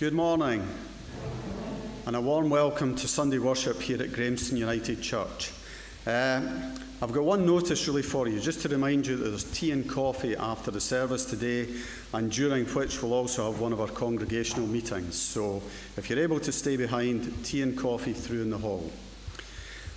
Good morning, and a warm welcome to Sunday worship here at Grahamston United Church. Uh, I've got one notice really for you, just to remind you that there's tea and coffee after the service today, and during which we'll also have one of our congregational meetings. So if you're able to stay behind, tea and coffee through in the hall.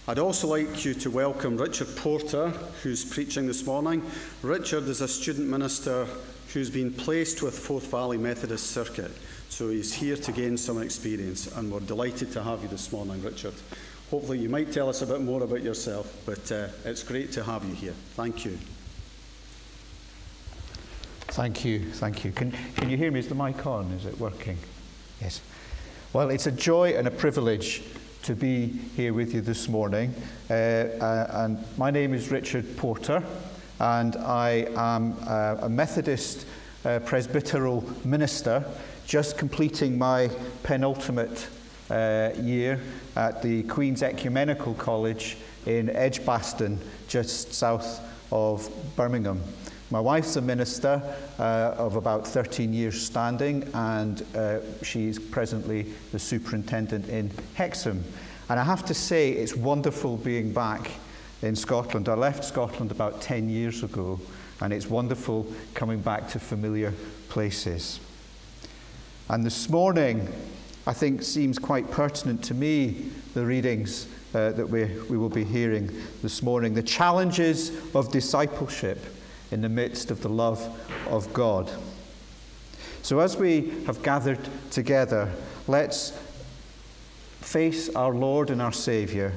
I'd also like you to welcome Richard Porter, who's preaching this morning. Richard is a student minister who's been placed with Forth Valley Methodist Circuit. So he's here to gain some experience, and we're delighted to have you this morning, Richard. Hopefully, you might tell us a bit more about yourself, but uh, it's great to have you here. Thank you. Thank you, thank you. Can, can you hear me? Is the mic on? Is it working? Yes. Well, it's a joy and a privilege to be here with you this morning. Uh, uh, and my name is Richard Porter, and I am uh, a Methodist uh, presbyteral minister just completing my penultimate uh, year at the Queen's Ecumenical College in Edgbaston, just south of Birmingham. My wife's a minister uh, of about 13 years standing, and uh, she's presently the superintendent in Hexham. And I have to say, it's wonderful being back in Scotland. I left Scotland about 10 years ago, and it's wonderful coming back to familiar places. And this morning, I think, seems quite pertinent to me, the readings uh, that we, we will be hearing this morning. The challenges of discipleship in the midst of the love of God. So, as we have gathered together, let's face our Lord and our Saviour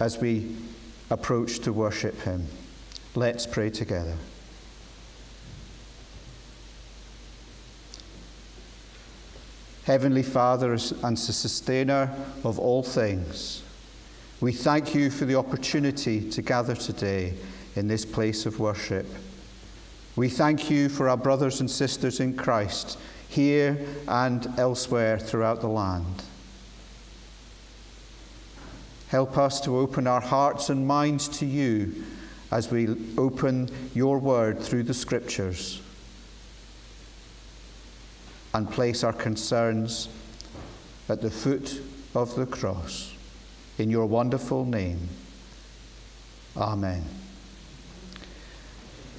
as we approach to worship Him. Let's pray together. Heavenly Father and sustainer of all things, we thank you for the opportunity to gather today in this place of worship. We thank you for our brothers and sisters in Christ here and elsewhere throughout the land. Help us to open our hearts and minds to you as we open your word through the scriptures and place our concerns at the foot of the cross. In your wonderful name. Amen.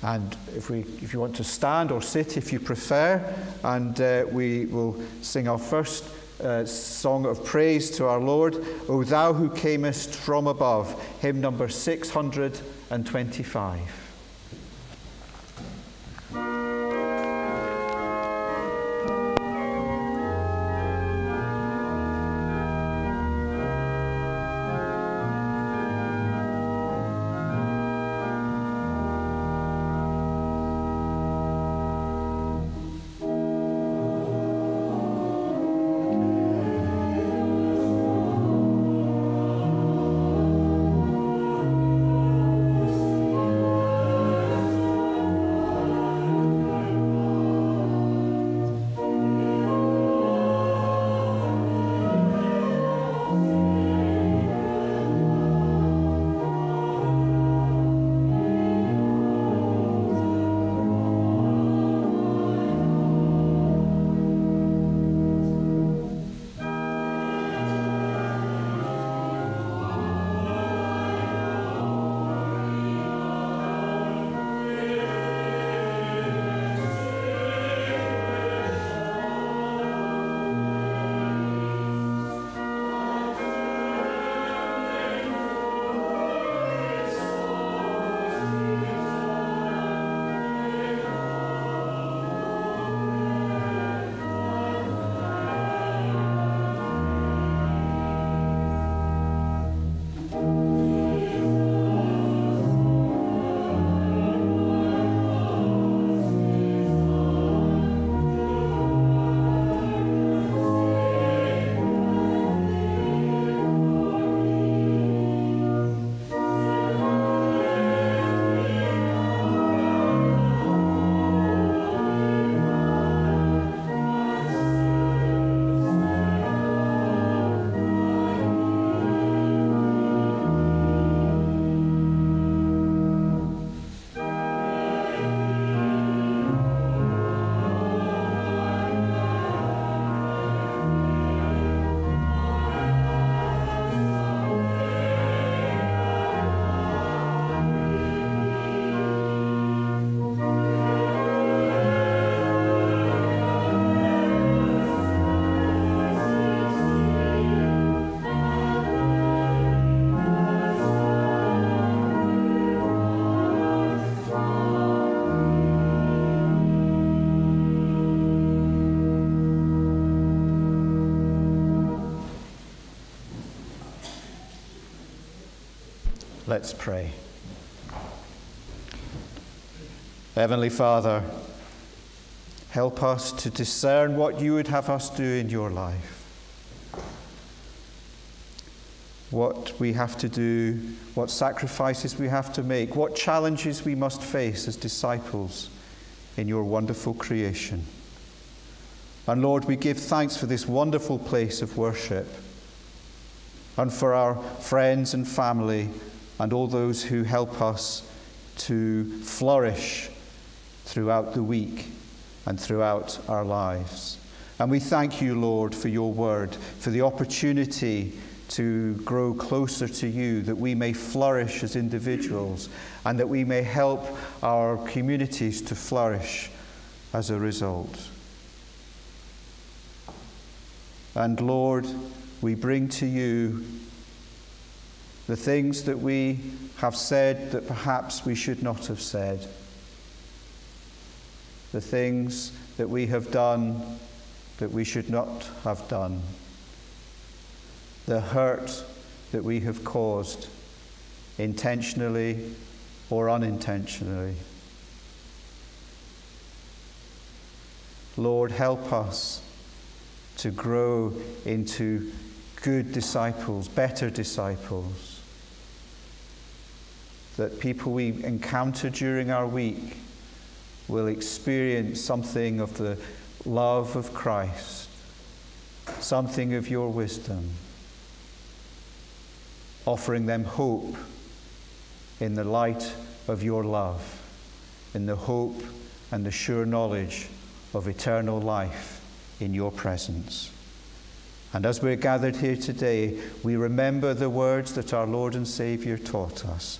And if, we, if you want to stand or sit, if you prefer, and uh, we will sing our first uh, song of praise to our Lord, O Thou who camest from above, hymn number 625. Let's pray. Heavenly Father, help us to discern what you would have us do in your life. What we have to do, what sacrifices we have to make, what challenges we must face as disciples in your wonderful creation. And Lord, we give thanks for this wonderful place of worship and for our friends and family and all those who help us to flourish throughout the week and throughout our lives. And we thank you, Lord, for your word, for the opportunity to grow closer to you, that we may flourish as individuals, and that we may help our communities to flourish as a result. And Lord, we bring to you the things that we have said that perhaps we should not have said, the things that we have done that we should not have done, the hurt that we have caused intentionally or unintentionally. Lord, help us to grow into good disciples, better disciples. That people we encounter during our week will experience something of the love of Christ, something of your wisdom, offering them hope in the light of your love, in the hope and the sure knowledge of eternal life in your presence. And as we're gathered here today, we remember the words that our Lord and Saviour taught us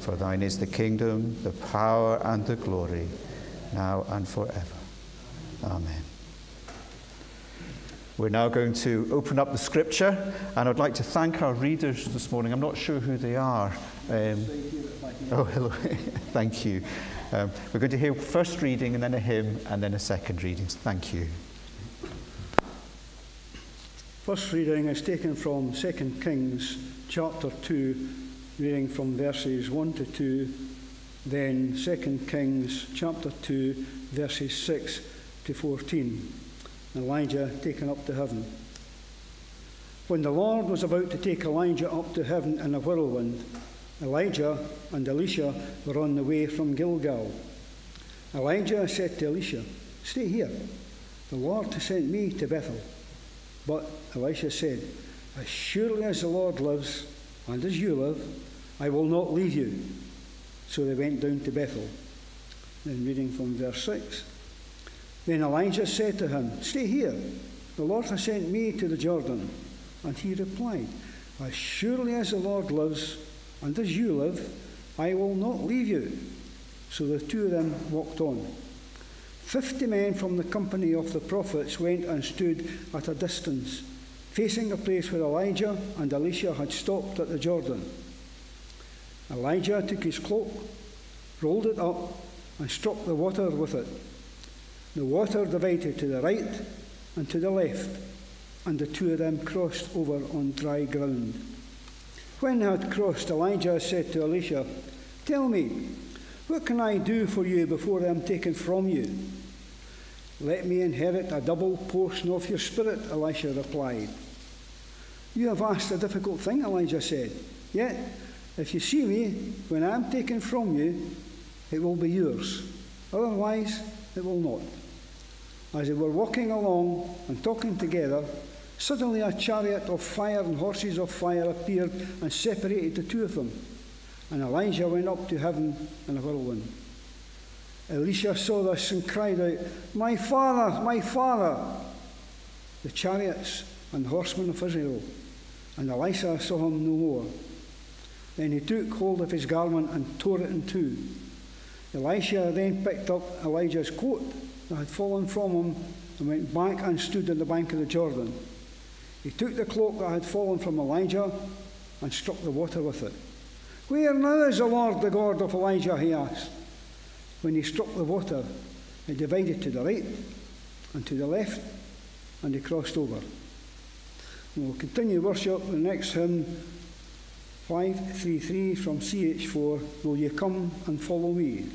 For thine is the kingdom, the power, and the glory, now and forever. Amen. We're now going to open up the scripture, and I'd like to thank our readers this morning. I'm not sure who they are. Um, oh, hello. thank you. Um, we're going to hear first reading, and then a hymn, and then a second reading. Thank you. First reading is taken from 2 Kings chapter 2, reading from verses 1 to 2, then 2 Kings chapter 2, verses 6 to 14. Elijah taken up to heaven. When the Lord was about to take Elijah up to heaven in a whirlwind, Elijah and Elisha were on the way from Gilgal. Elijah said to Elisha, Stay here. The Lord sent me to Bethel. But Elisha said, As surely as the Lord lives, and as you live, I will not leave you. So they went down to Bethel. Then reading from verse 6. Then Elijah said to him, Stay here. The Lord has sent me to the Jordan. And he replied, As surely as the Lord lives, and as you live, I will not leave you. So the two of them walked on. Fifty men from the company of the prophets went and stood at a distance, facing the place where Elijah and Elisha had stopped at the Jordan. Elijah took his cloak, rolled it up, and struck the water with it. The water divided to the right and to the left, and the two of them crossed over on dry ground. When they had crossed, Elijah said to Elisha, Tell me, what can I do for you before I am taken from you? Let me inherit a double portion of your spirit, Elisha replied. You have asked a difficult thing, Elijah said. Yet, if you see me when I am taken from you, it will be yours. Otherwise, it will not. As they were walking along and talking together, suddenly a chariot of fire and horses of fire appeared and separated the two of them. And Elijah went up to heaven in a whirlwind. Elisha saw this and cried out, My father, my father! The chariots and horsemen of Israel. And Elisha saw him no more. Then he took hold of his garment and tore it in two. Elisha then picked up Elijah's coat that had fallen from him and went back and stood on the bank of the Jordan. He took the cloak that had fallen from Elijah and struck the water with it. Where now is the Lord, the God of Elijah? he asked. When he struck the water, it divided to the right and to the left, and he crossed over. We'll continue worship. The next hymn, 533 from CH4, will you come and follow me?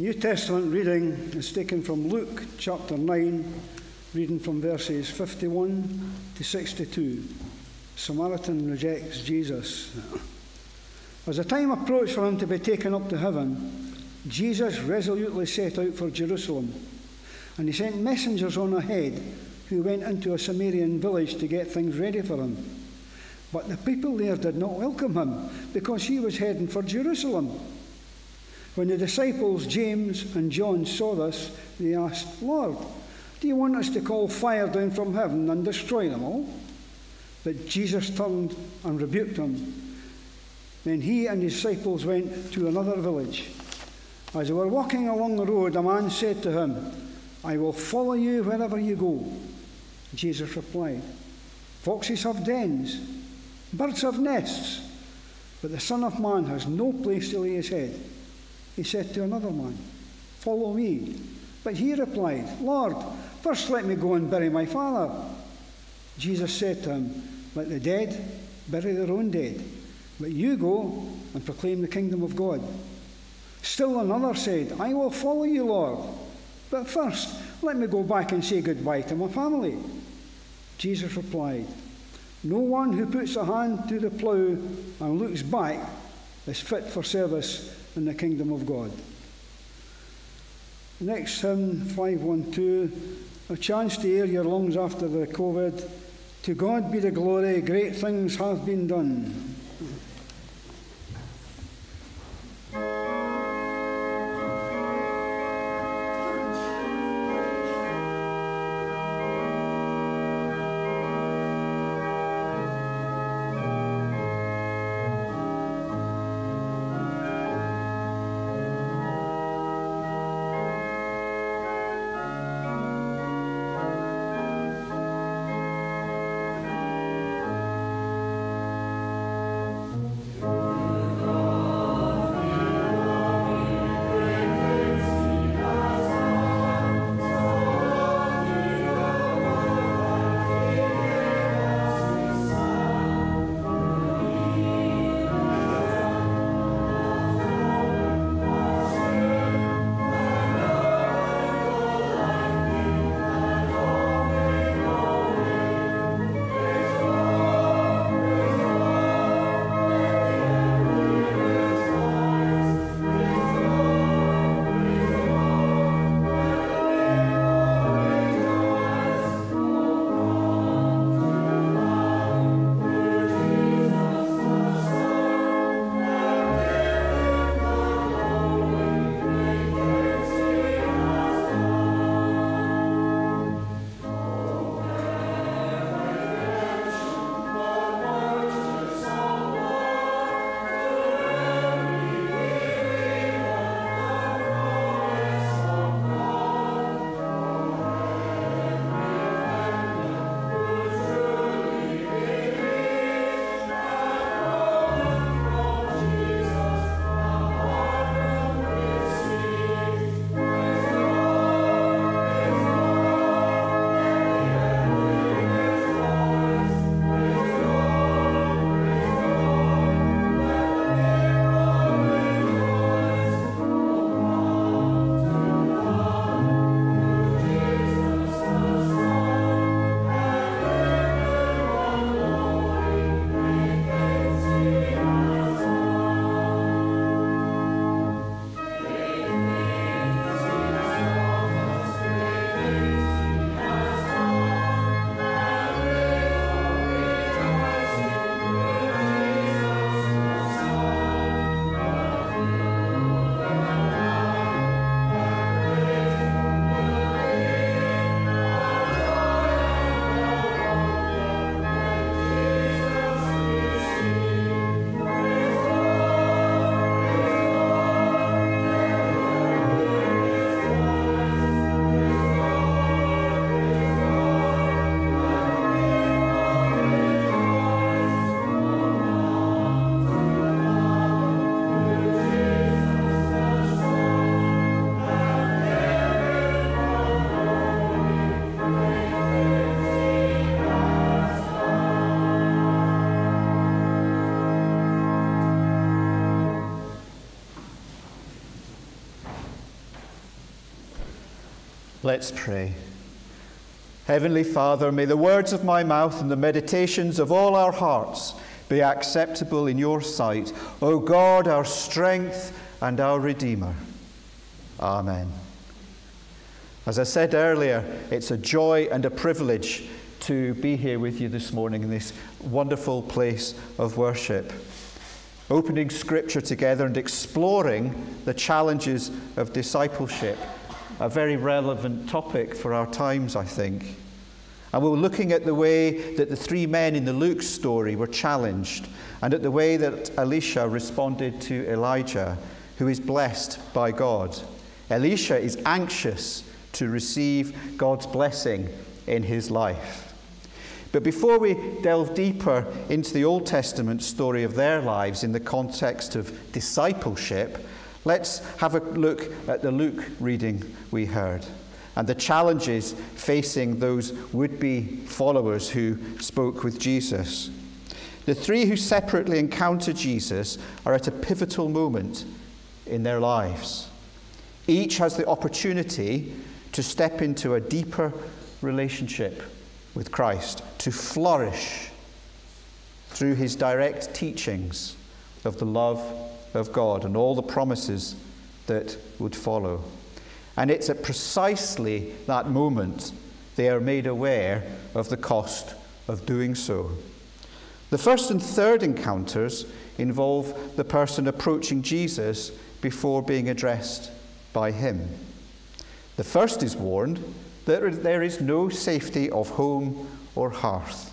New Testament reading is taken from Luke chapter 9, reading from verses 51 to 62. Samaritan rejects Jesus. As the time approached for him to be taken up to heaven, Jesus resolutely set out for Jerusalem, and he sent messengers on ahead who went into a Samaritan village to get things ready for him. But the people there did not welcome him because he was heading for Jerusalem. When the disciples James and John saw this, they asked, Lord, do you want us to call fire down from heaven and destroy them all? But Jesus turned and rebuked them. Then he and his disciples went to another village. As they were walking along the road, a man said to him, I will follow you wherever you go. Jesus replied, Foxes have dens, birds have nests, but the Son of Man has no place to lay his head. He said to another man, Follow me. But he replied, Lord, first let me go and bury my father. Jesus said to him, Let the dead bury their own dead, but you go and proclaim the kingdom of God. Still another said, I will follow you, Lord, but first let me go back and say goodbye to my family. Jesus replied, No one who puts a hand to the plough and looks back is fit for service in the kingdom of God. Next hymn, 512, a chance to air your lungs after the COVID. To God be the glory, great things have been done. Let's pray. Heavenly Father, may the words of my mouth and the meditations of all our hearts be acceptable in your sight, O God, our strength and our Redeemer. Amen. As I said earlier, it's a joy and a privilege to be here with you this morning in this wonderful place of worship. Opening scripture together and exploring the challenges of discipleship a very relevant topic for our times, I think. And we were looking at the way that the three men in the Luke story were challenged, and at the way that Elisha responded to Elijah, who is blessed by God. Elisha is anxious to receive God's blessing in his life. But before we delve deeper into the Old Testament story of their lives in the context of discipleship, Let's have a look at the Luke reading we heard and the challenges facing those would be followers who spoke with Jesus. The three who separately encounter Jesus are at a pivotal moment in their lives. Each has the opportunity to step into a deeper relationship with Christ, to flourish through his direct teachings of the love of God and all the promises that would follow. And it's at precisely that moment they are made aware of the cost of doing so. The first and third encounters involve the person approaching Jesus before being addressed by him. The first is warned that there is no safety of home or hearth.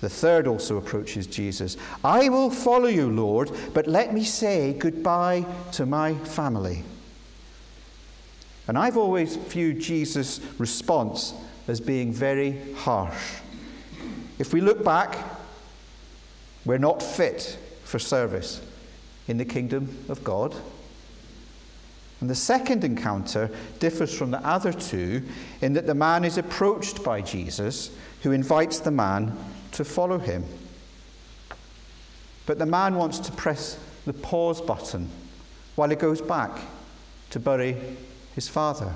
The third also approaches Jesus. I will follow you, Lord, but let me say goodbye to my family. And I've always viewed Jesus' response as being very harsh. If we look back, we're not fit for service in the kingdom of God. And the second encounter differs from the other two in that the man is approached by Jesus, who invites the man to follow him. But the man wants to press the pause button while he goes back to bury his father.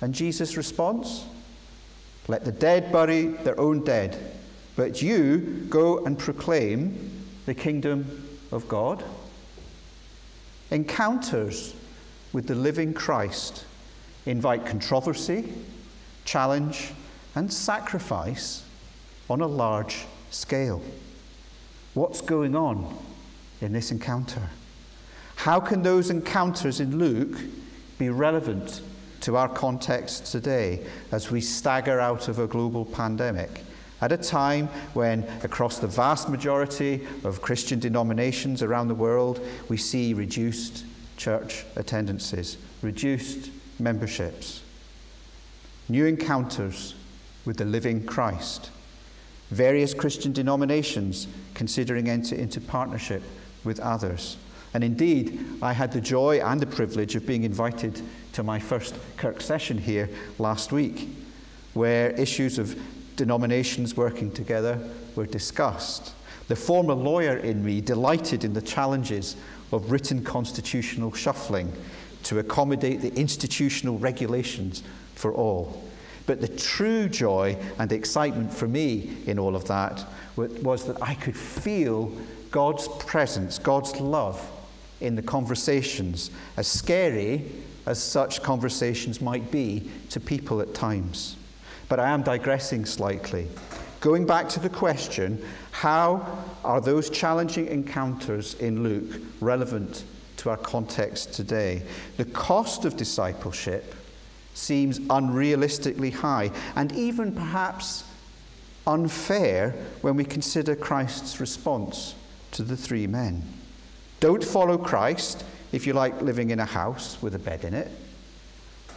And Jesus responds, Let the dead bury their own dead, but you go and proclaim the kingdom of God. Encounters with the living Christ invite controversy, challenge, and sacrifice on a large scale. What's going on in this encounter? How can those encounters in Luke be relevant to our context today as we stagger out of a global pandemic? At a time when, across the vast majority of Christian denominations around the world, we see reduced church attendances, reduced memberships, new encounters with the living Christ various Christian denominations considering enter into partnership with others. And indeed, I had the joy and the privilege of being invited to my first Kirk session here last week, where issues of denominations working together were discussed. The former lawyer in me delighted in the challenges of written constitutional shuffling to accommodate the institutional regulations for all. But the true joy and excitement for me in all of that was that I could feel God's presence, God's love in the conversations, as scary as such conversations might be to people at times. But I am digressing slightly. Going back to the question, how are those challenging encounters in Luke relevant to our context today? The cost of discipleship seems unrealistically high and even perhaps unfair when we consider Christ's response to the three men. Don't follow Christ if you like living in a house with a bed in it.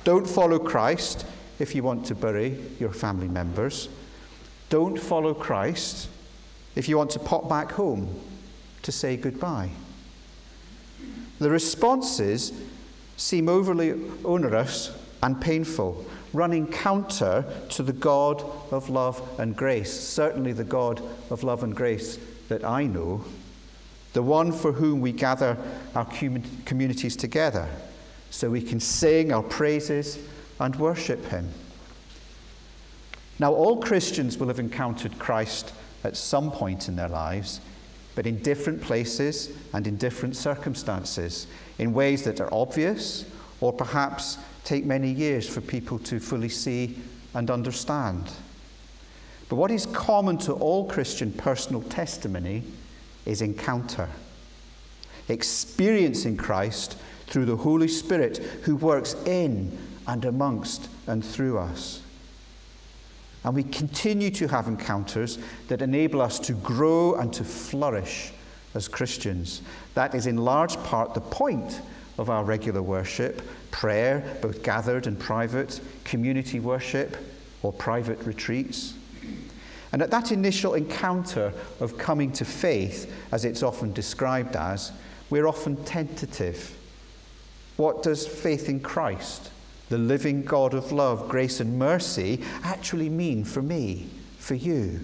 Don't follow Christ if you want to bury your family members. Don't follow Christ if you want to pop back home to say goodbye. The responses seem overly onerous and painful, running counter to the God of love and grace, certainly the God of love and grace that I know, the one for whom we gather our communities together so we can sing our praises and worship Him. Now, all Christians will have encountered Christ at some point in their lives, but in different places and in different circumstances, in ways that are obvious or perhaps take many years for people to fully see and understand. But what is common to all Christian personal testimony is encounter, experiencing Christ through the Holy Spirit who works in and amongst and through us. And we continue to have encounters that enable us to grow and to flourish as Christians. That is in large part the point of our regular worship prayer, both gathered and private, community worship, or private retreats. And at that initial encounter of coming to faith, as it's often described as, we're often tentative. What does faith in Christ, the living God of love, grace, and mercy, actually mean for me, for you?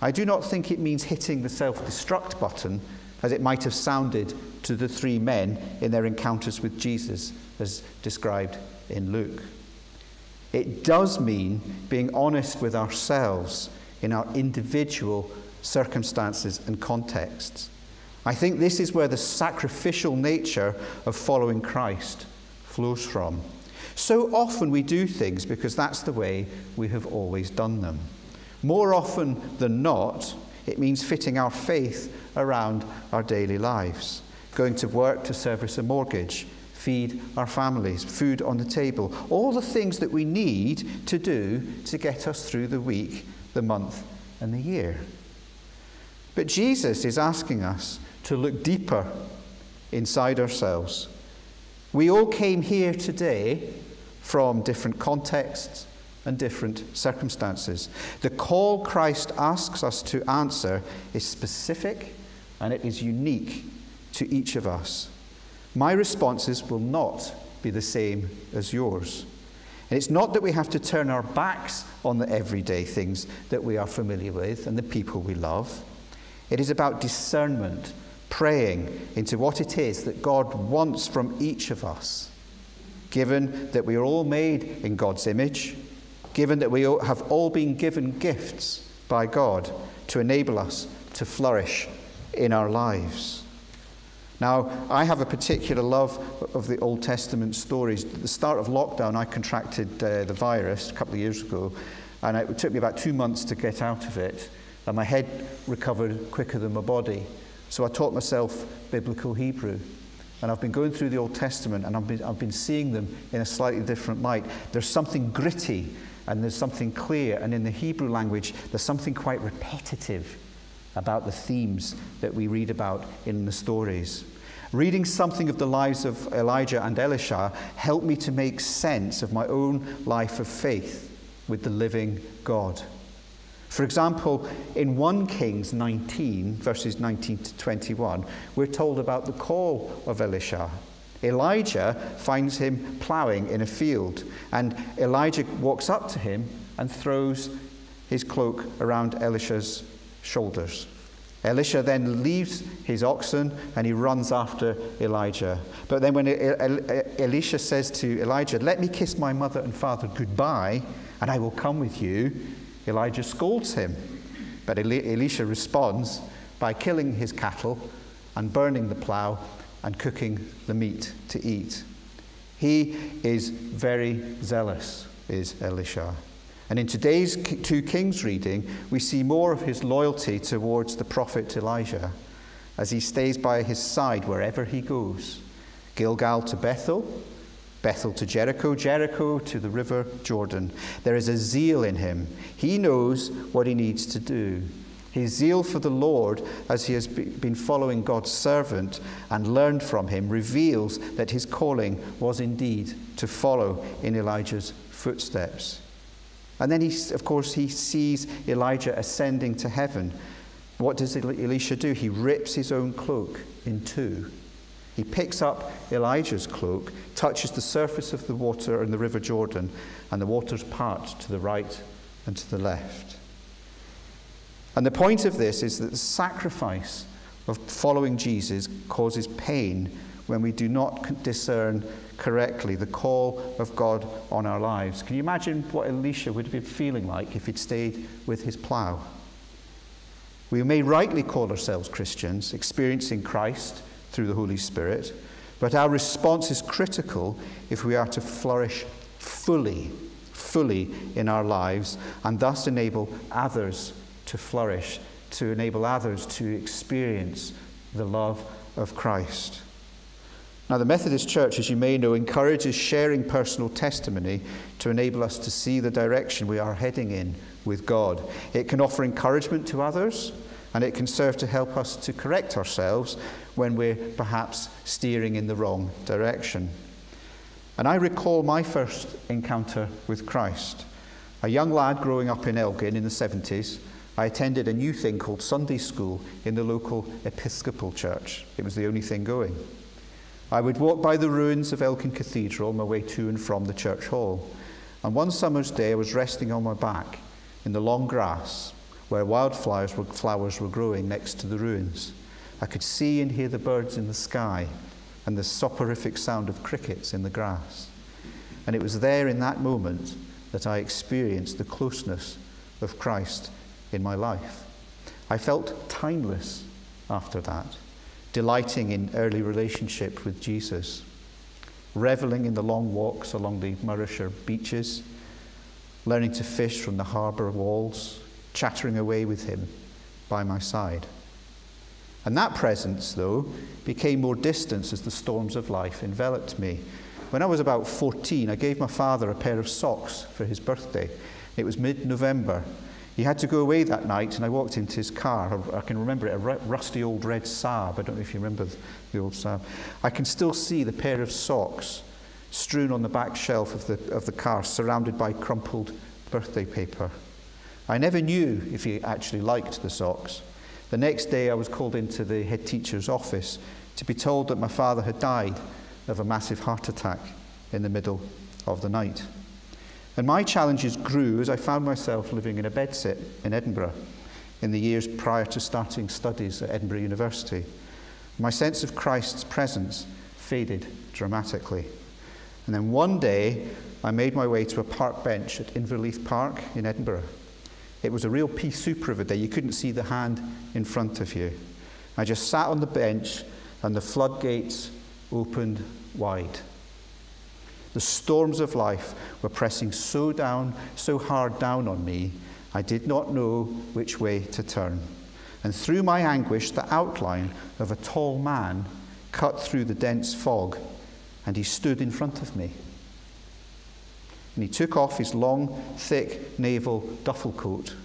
I do not think it means hitting the self destruct button as it might have sounded to the three men in their encounters with Jesus, as described in Luke. It does mean being honest with ourselves in our individual circumstances and contexts. I think this is where the sacrificial nature of following Christ flows from. So often we do things because that's the way we have always done them. More often than not, it means fitting our faith around our daily lives, going to work to service a mortgage, feed our families, food on the table, all the things that we need to do to get us through the week, the month, and the year. But Jesus is asking us to look deeper inside ourselves. We all came here today from different contexts and different circumstances. The call Christ asks us to answer is specific and it is unique to each of us. My responses will not be the same as yours. And it's not that we have to turn our backs on the everyday things that we are familiar with and the people we love. It is about discernment, praying into what it is that God wants from each of us, given that we are all made in God's image given that we have all been given gifts by God to enable us to flourish in our lives. Now, I have a particular love of the Old Testament stories. At the start of lockdown, I contracted uh, the virus a couple of years ago, and it took me about two months to get out of it. And my head recovered quicker than my body. So I taught myself biblical Hebrew. And I've been going through the Old Testament and I've been, I've been seeing them in a slightly different light. There's something gritty and there's something clear. And in the Hebrew language, there's something quite repetitive about the themes that we read about in the stories. Reading something of the lives of Elijah and Elisha helped me to make sense of my own life of faith with the living God. For example, in 1 Kings 19, verses 19 to 21, we're told about the call of Elisha Elijah finds him plowing in a field, and Elijah walks up to him and throws his cloak around Elisha's shoulders. Elisha then leaves his oxen and he runs after Elijah. But then, when Elisha says to Elijah, Let me kiss my mother and father goodbye, and I will come with you, Elijah scolds him. But Elisha responds by killing his cattle and burning the plow and cooking the meat to eat. He is very zealous, is Elisha. And in today's 2 Kings reading, we see more of his loyalty towards the prophet Elijah as he stays by his side wherever he goes Gilgal to Bethel, Bethel to Jericho, Jericho to the river Jordan. There is a zeal in him. He knows what he needs to do. His zeal for the Lord, as he has been following God's servant and learned from him, reveals that his calling was indeed to follow in Elijah's footsteps. And then, he, of course, he sees Elijah ascending to heaven. What does Elisha do? He rips his own cloak in two. He picks up Elijah's cloak, touches the surface of the water in the river Jordan, and the waters part to the right and to the left. And the point of this is that the sacrifice of following Jesus causes pain when we do not discern correctly the call of God on our lives. Can you imagine what Elisha would have been feeling like if he'd stayed with his plough? We may rightly call ourselves Christians, experiencing Christ through the Holy Spirit, but our response is critical if we are to flourish fully, fully in our lives, and thus enable others to flourish, to enable others to experience the love of Christ. Now, the Methodist Church, as you may know, encourages sharing personal testimony to enable us to see the direction we are heading in with God. It can offer encouragement to others, and it can serve to help us to correct ourselves when we're perhaps steering in the wrong direction. And I recall my first encounter with Christ. A young lad growing up in Elgin in the 70s, I attended a new thing called Sunday school in the local Episcopal church. It was the only thing going. I would walk by the ruins of Elgin Cathedral on my way to and from the church hall. And one summer's day, I was resting on my back in the long grass where wildflowers were, flowers were growing next to the ruins. I could see and hear the birds in the sky and the soporific sound of crickets in the grass. And it was there in that moment that I experienced the closeness of Christ in my life. I felt timeless after that delighting in early relationship with Jesus, reveling in the long walks along the Morayshire beaches, learning to fish from the harbour walls, chattering away with him by my side. And that presence, though, became more distant as the storms of life enveloped me. When I was about 14, I gave my father a pair of socks for his birthday. It was mid November, he had to go away that night, and I walked into his car. I can remember it, a rusty old red Saab. I don't know if you remember the old Saab. I can still see the pair of socks strewn on the back shelf of the, of the car, surrounded by crumpled birthday paper. I never knew if he actually liked the socks. The next day, I was called into the head teacher's office to be told that my father had died of a massive heart attack in the middle of the night. And my challenges grew as I found myself living in a bedsit in Edinburgh in the years prior to starting studies at Edinburgh University. My sense of Christ's presence faded dramatically. And then one day, I made my way to a park bench at Inverleith Park in Edinburgh. It was a real pea soup of a day. You couldn't see the hand in front of you. I just sat on the bench, and the floodgates opened wide. The storms of life were pressing so down, so hard down on me, I did not know which way to turn. And through my anguish, the outline of a tall man cut through the dense fog, and he stood in front of me. And he took off his long, thick naval duffel coat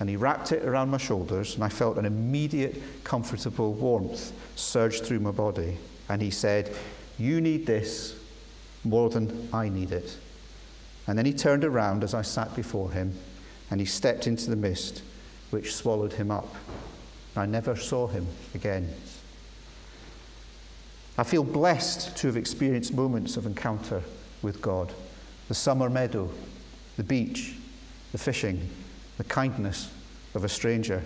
and he wrapped it around my shoulders, and I felt an immediate, comfortable warmth surge through my body. And he said, You need this more than I need it. And then he turned around as I sat before him, and he stepped into the mist, which swallowed him up. I never saw him again. I feel blessed to have experienced moments of encounter with God the summer meadow, the beach, the fishing, the kindness of a stranger.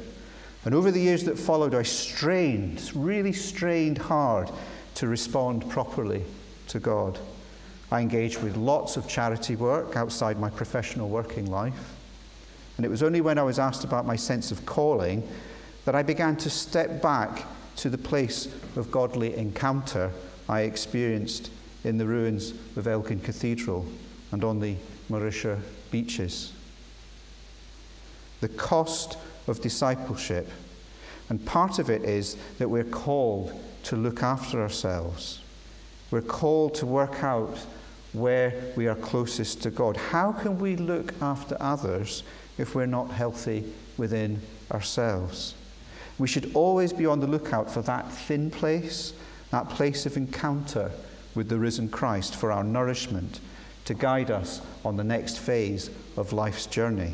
And over the years that followed, I strained, really strained hard to respond properly to God. I engaged with lots of charity work outside my professional working life. And it was only when I was asked about my sense of calling that I began to step back to the place of godly encounter I experienced in the ruins of Elgin Cathedral and on the Morayshire beaches. The cost of discipleship, and part of it is that we're called to look after ourselves. We're called to work out where we are closest to God. How can we look after others if we're not healthy within ourselves? We should always be on the lookout for that thin place, that place of encounter with the risen Christ for our nourishment, to guide us on the next phase of life's journey.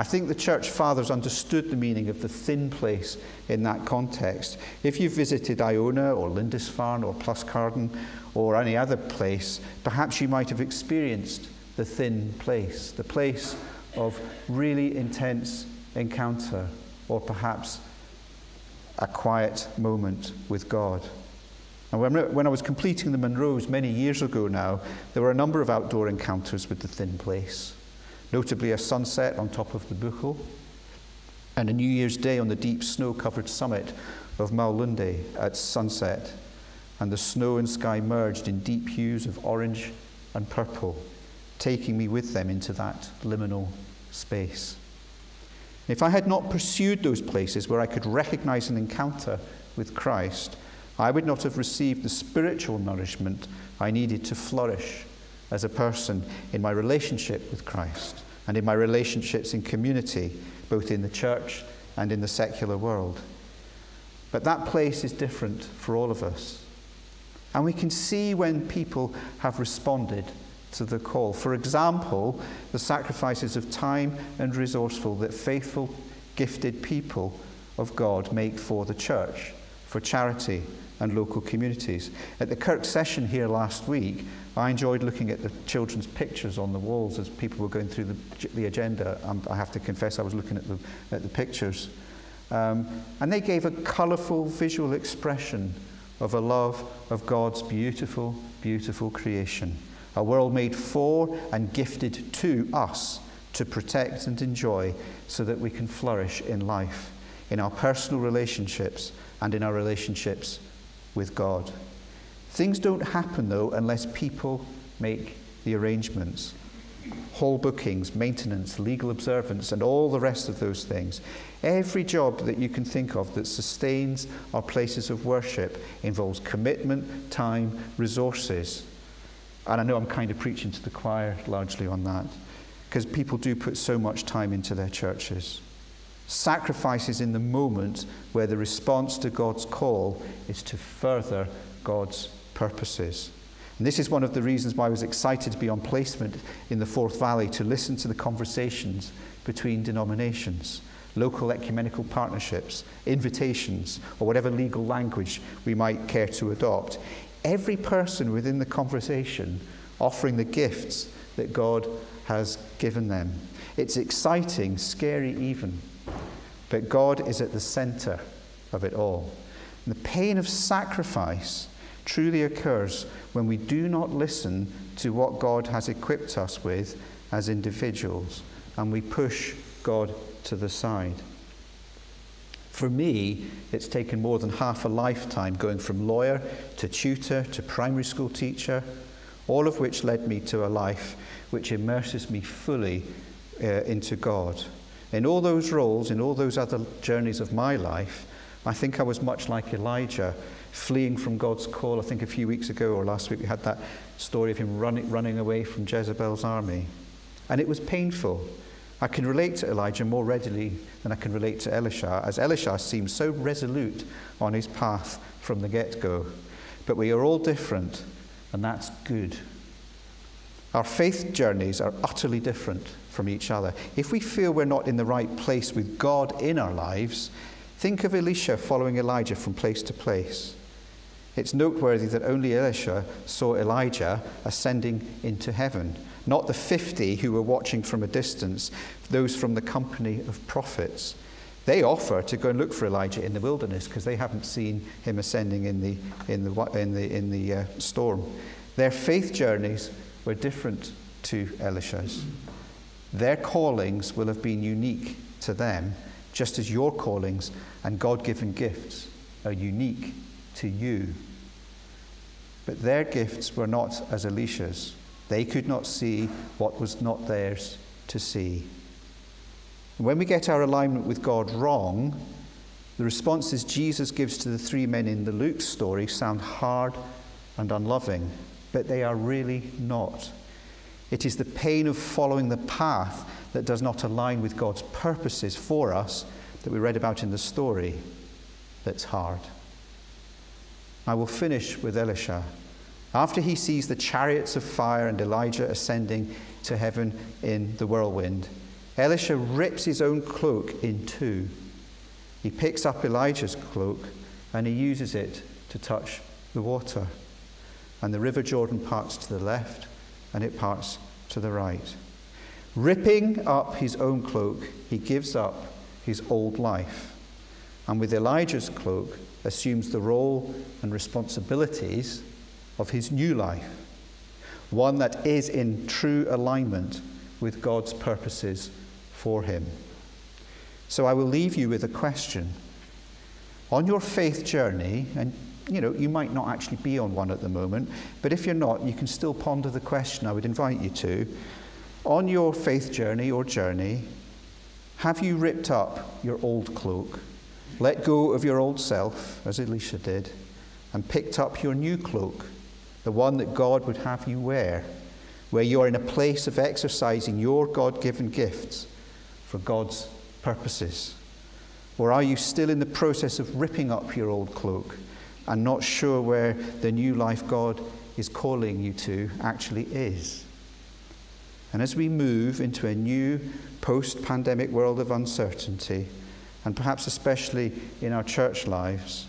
I think the church fathers understood the meaning of the thin place in that context. If you visited Iona or Lindisfarne or Pluscarden or any other place, perhaps you might have experienced the thin place, the place of really intense encounter, or perhaps a quiet moment with God. And when, when I was completing the Munros many years ago now, there were a number of outdoor encounters with the thin place, notably a sunset on top of the Buachaille, and a New Year's Day on the deep snow covered summit of Maulunde at sunset, and the snow and sky merged in deep hues of orange and purple, taking me with them into that liminal space. If I had not pursued those places where I could recognize an encounter with Christ, I would not have received the spiritual nourishment I needed to flourish as a person in my relationship with Christ and in my relationships in community, both in the church and in the secular world. But that place is different for all of us. And we can see when people have responded to the call. For example, the sacrifices of time and resourceful that faithful, gifted people of God make for the church, for charity, and local communities. At the Kirk session here last week, I enjoyed looking at the children's pictures on the walls as people were going through the, the agenda. Um, I have to confess, I was looking at the, at the pictures. Um, and they gave a colourful visual expression of a love of God's beautiful, beautiful creation. A world made for and gifted to us to protect and enjoy so that we can flourish in life, in our personal relationships, and in our relationships with God. Things don't happen, though, unless people make the arrangements. Hall bookings, maintenance, legal observance, and all the rest of those things. Every job that you can think of that sustains our places of worship involves commitment, time, resources. And I know I'm kind of preaching to the choir largely on that, because people do put so much time into their churches sacrifices in the moment where the response to God's call is to further God's purposes. And this is one of the reasons why I was excited to be on placement in the Forth Valley to listen to the conversations between denominations, local ecumenical partnerships, invitations, or whatever legal language we might care to adopt. Every person within the conversation offering the gifts that God has given them. It's exciting, scary even. But God is at the center of it all. And the pain of sacrifice truly occurs when we do not listen to what God has equipped us with as individuals and we push God to the side. For me, it's taken more than half a lifetime going from lawyer to tutor to primary school teacher, all of which led me to a life which immerses me fully uh, into God. In all those roles, in all those other journeys of my life, I think I was much like Elijah, fleeing from God's call. I think a few weeks ago or last week we had that story of him running, running away from Jezebel's army. And it was painful. I can relate to Elijah more readily than I can relate to Elisha, as Elisha seems so resolute on his path from the get go. But we are all different, and that's good. Our faith journeys are utterly different from each other. If we feel we're not in the right place with God in our lives, think of Elisha following Elijah from place to place. It's noteworthy that only Elisha saw Elijah ascending into heaven, not the 50 who were watching from a distance, those from the company of prophets. They offer to go and look for Elijah in the wilderness because they haven't seen him ascending in the, in the, in the, in the uh, storm. Their faith journeys were different to Elisha's. Their callings will have been unique to them, just as your callings and God given gifts are unique to you. But their gifts were not as Elisha's. They could not see what was not theirs to see. when we get our alignment with God wrong, the responses Jesus gives to the three men in the Luke story sound hard and unloving, but they are really not. It is the pain of following the path that does not align with God's purposes for us that we read about in the story that's hard. I will finish with Elisha. After he sees the chariots of fire and Elijah ascending to heaven in the whirlwind, Elisha rips his own cloak in two. He picks up Elijah's cloak and he uses it to touch the water. And the river Jordan parts to the left and it parts to the right. Ripping up his own cloak, he gives up his old life. And with Elijah's cloak, assumes the role and responsibilities of his new life, one that is in true alignment with God's purposes for him. So I will leave you with a question. On your faith journey, and you know, you might not actually be on one at the moment, but if you're not, you can still ponder the question I would invite you to. On your faith journey or journey, have you ripped up your old cloak, let go of your old self, as Elisha did, and picked up your new cloak, the one that God would have you wear, where you are in a place of exercising your God given gifts for God's purposes? Or are you still in the process of ripping up your old cloak and not sure where the new life God is calling you to actually is? And as we move into a new post pandemic world of uncertainty, and perhaps especially in our church lives,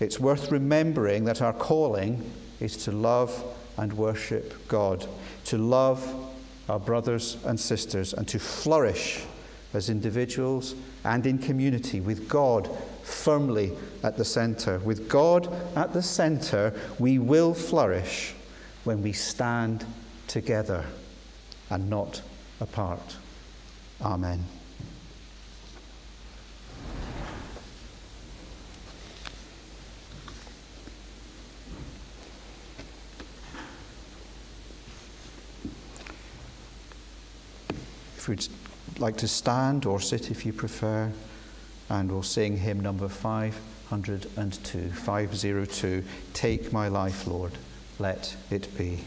it's worth remembering that our calling is to love and worship God, to love our brothers and sisters, and to flourish as individuals and in community with God firmly at the center. With God at the center, we will flourish when we stand together and not apart. Amen. If we'd like to stand or sit if you prefer, and we'll sing hymn number 502, 502, Take My Life, Lord, let it be.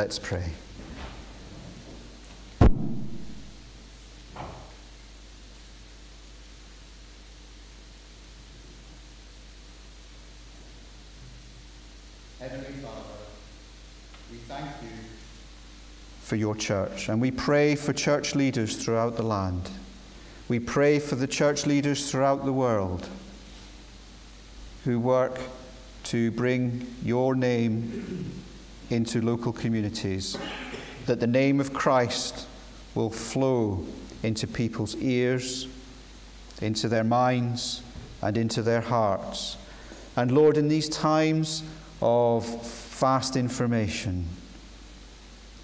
Let's pray. Heavenly Father, we thank you for your church, and we pray for church leaders throughout the land. We pray for the church leaders throughout the world who work to bring your name into local communities, that the name of Christ will flow into people's ears, into their minds, and into their hearts. And Lord, in these times of fast information,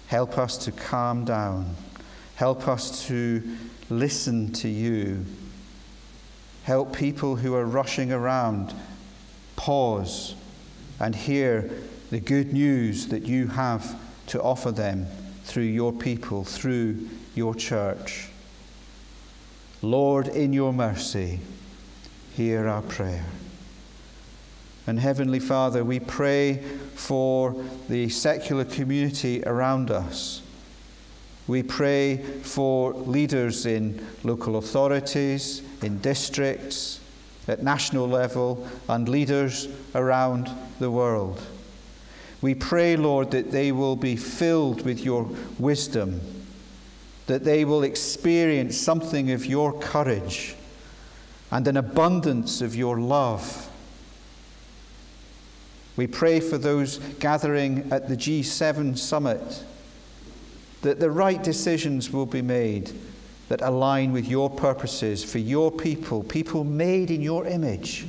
help us to calm down, help us to listen to you. Help people who are rushing around pause and hear the good news that you have to offer them through your people, through your church. Lord, in your mercy, hear our prayer. And Heavenly Father, we pray for the secular community around us. We pray for leaders in local authorities, in districts, at national level, and leaders around the world. We pray, Lord, that they will be filled with your wisdom, that they will experience something of your courage and an abundance of your love. We pray for those gathering at the G7 summit that the right decisions will be made that align with your purposes for your people, people made in your image,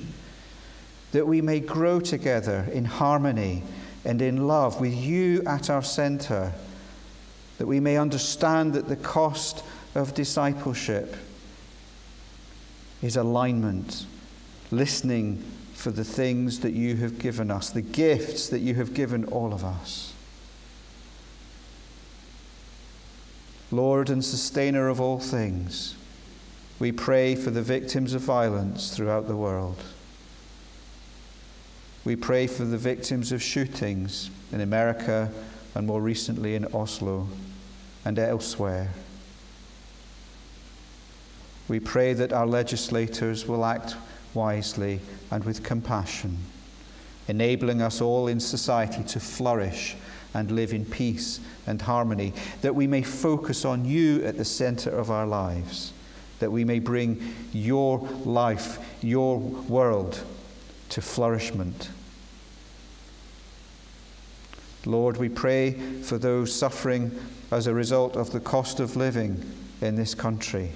that we may grow together in harmony and in love with you at our center, that we may understand that the cost of discipleship is alignment, listening for the things that you have given us, the gifts that you have given all of us. Lord and sustainer of all things, we pray for the victims of violence throughout the world. We pray for the victims of shootings in America and more recently in Oslo and elsewhere. We pray that our legislators will act wisely and with compassion, enabling us all in society to flourish and live in peace and harmony, that we may focus on you at the center of our lives, that we may bring your life, your world to flourishment. Lord, we pray for those suffering as a result of the cost of living in this country.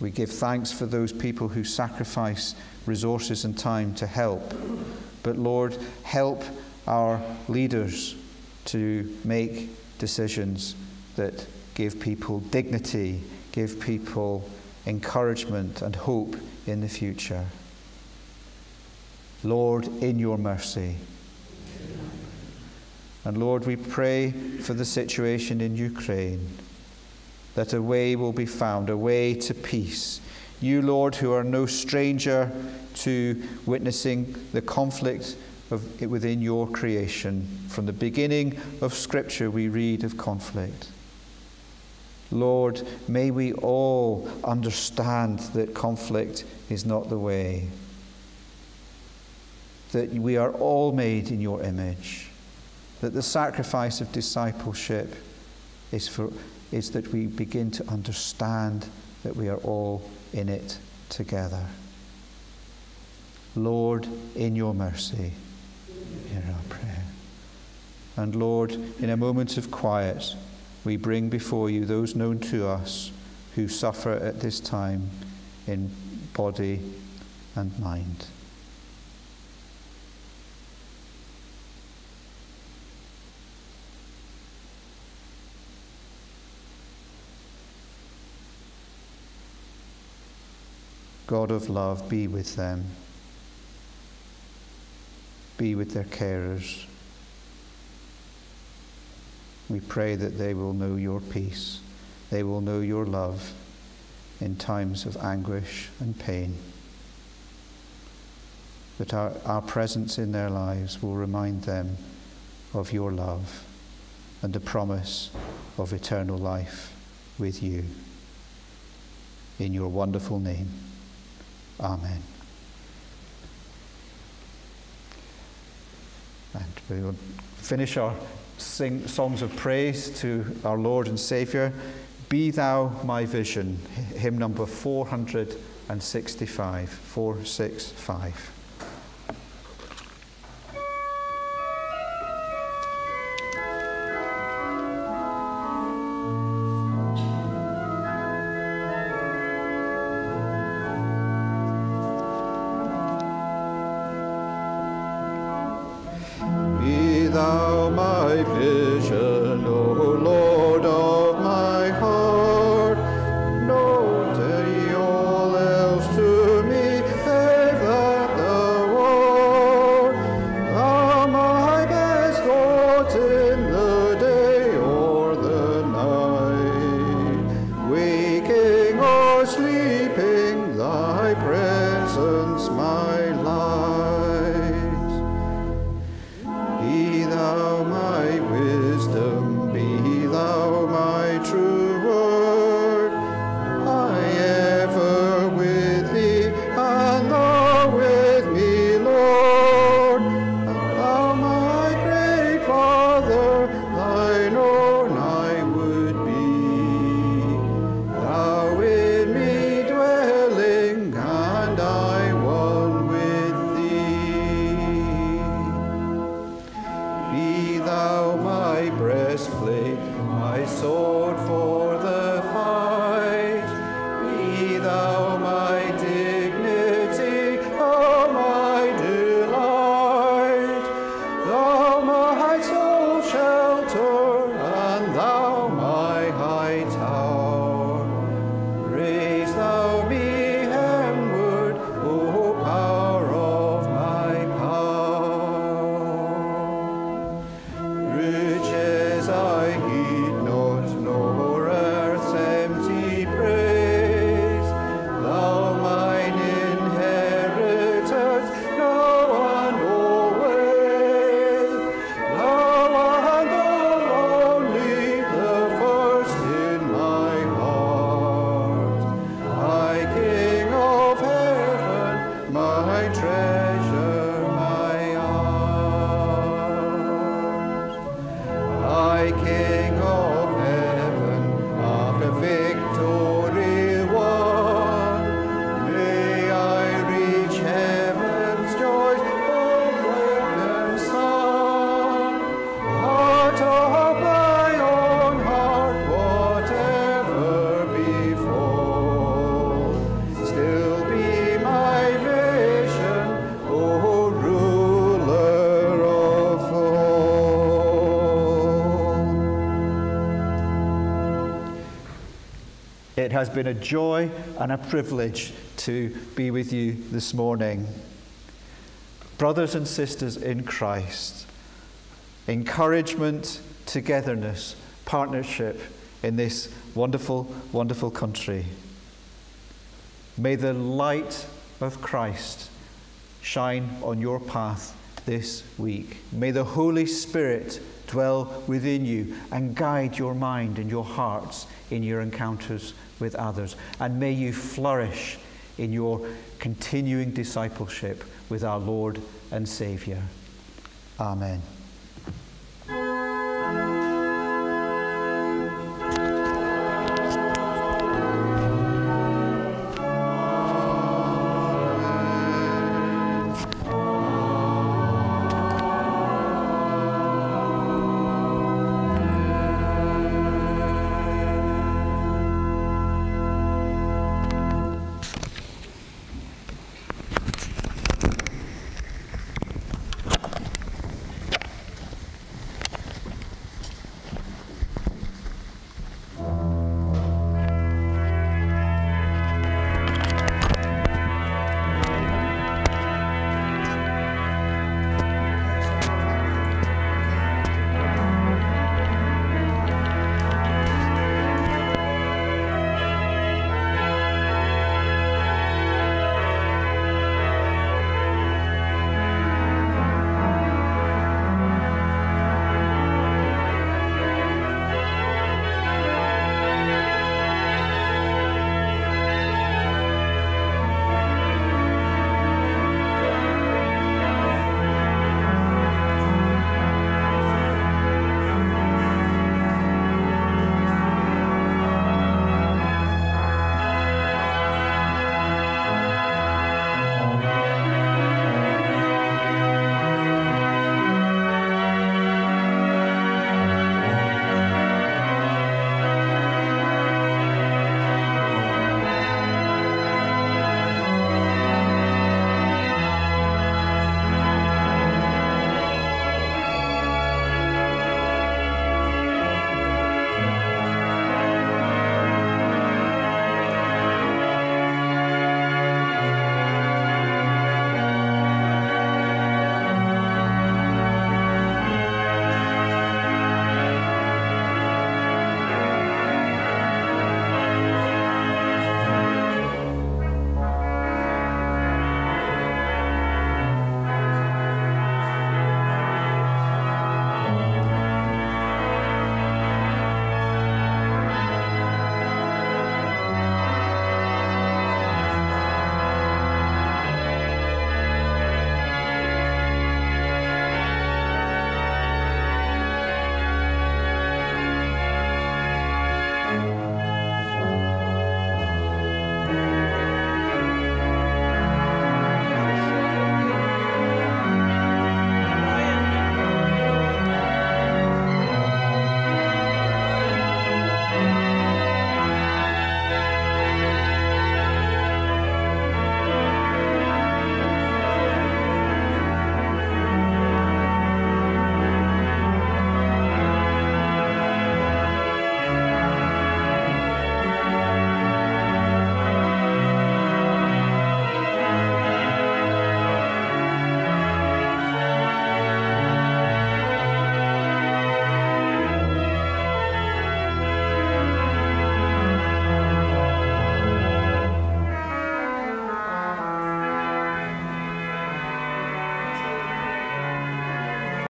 We give thanks for those people who sacrifice resources and time to help. But Lord, help our leaders to make decisions that give people dignity, give people encouragement and hope in the future. Lord, in your mercy. And Lord, we pray for the situation in Ukraine, that a way will be found, a way to peace. You, Lord, who are no stranger to witnessing the conflict of, within your creation. From the beginning of Scripture, we read of conflict. Lord, may we all understand that conflict is not the way, that we are all made in your image, that the sacrifice of discipleship is, for, is that we begin to understand that we are all in it together. Lord, in your mercy, hear our prayer. And Lord, in a moment of quiet, we bring before you those known to us who suffer at this time in body and mind. God of love, be with them be with their carers. We pray that they will know your peace, they will know your love in times of anguish and pain. That our, our presence in their lives will remind them of your love and the promise of eternal life with you. In your wonderful name. Amen. And we will finish our sing songs of praise to our Lord and Saviour. Be Thou My Vision, hymn number 439. and 65. 465. Has been a joy and a privilege to be with you this morning. Brothers and sisters in Christ, encouragement, togetherness, partnership in this wonderful, wonderful country. May the light of Christ shine on your path this week. May the Holy Spirit dwell within you and guide your mind and your hearts in your encounters with others. And may you flourish in your continuing discipleship with our Lord and Saviour. Amen.